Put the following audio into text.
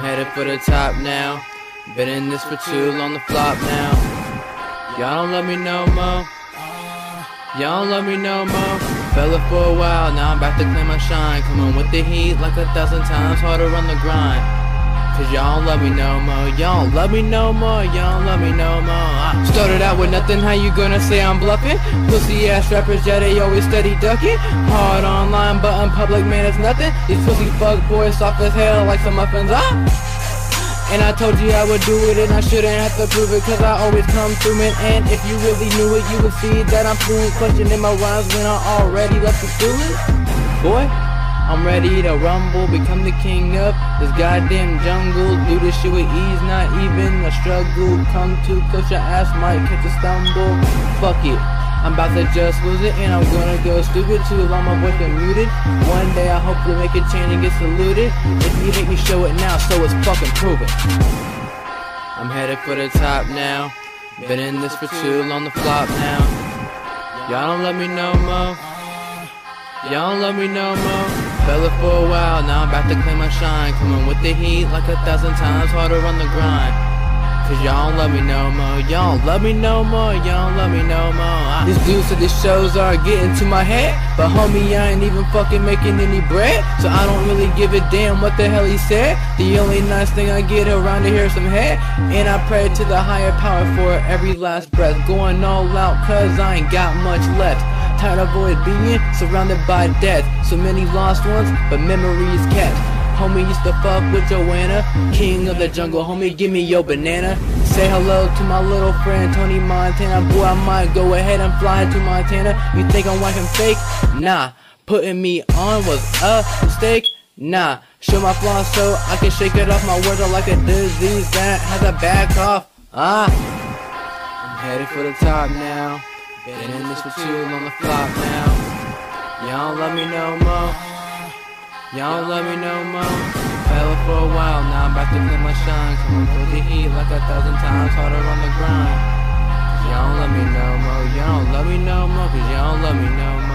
for the top now. Been in this for too long, the flop now. Y'all don't love me no more. Y'all don't love me no more. Fella for a while, now I'm back to claim my shine. Coming with the heat like a thousand times harder on the grind. Cause y'all don't love me no more. Y'all don't love me no more. Y'all don't love me no more. Started out with nothing, how you gonna say I'm bluffing? Pussy ass rappers, yeah, they always steady ducking. Hard online, but in public, man, it's nothing. These pussy fuck boys soft as hell like some muffins. Ah! And I told you I would do it and I shouldn't have to prove it Cause I always come through it And if you really knew it, you would see that I'm fluent Questioning my rhymes when I already left the it Boy, I'm ready to rumble, become the king of this goddamn jungle. Do this shit with ease, not even a struggle. Come too close, your ass might catch a stumble. Fuck it I'm about to just lose it and I'm gonna go stupid too. Long my voice been muted. One day I hope to make a change and get saluted. If you hate me show it now so it's fucking proven. I'm headed for the top now. Been in this for too long the flop now. Y'all don't love me no more. Y'all don't love me no more Fella for a while, now I'm about to claim my shine Coming with the heat like a thousand times harder on the grind Cause y'all don't love me no more. Y'all don't love me no more. Y'all don't love me no more. These dudes to these shows are getting to my head. But homie, I ain't even fucking making any bread. So I don't really give a damn what the hell he said. The only nice thing I get around to hear some head. And I pray to the higher power for every last breath. Going all out cause I ain't got much left. Tired of avoid being surrounded by death. So many lost ones, but memories kept. Homie used to fuck with Joanna, king of the jungle. Homie, give me your banana. Say hello to my little friend Tony Montana. Boy, I might go ahead and fly to Montana. You think I'm whacking fake? Nah. Putting me on was a mistake? Nah. Show my flaws so I can shake it off. My words are like a disease that has a back off. Ah. I'm headed for the top now. Been in this for too long, the flop now. Y'all don't love me no more. Y'all don't love me no more. Fell for a while, now I'm about to clear my shine. Coming for the heat like a thousand times harder on the grind. Y'all don't love me no more. Y'all don't love me no more, cause y'all don't love me no more.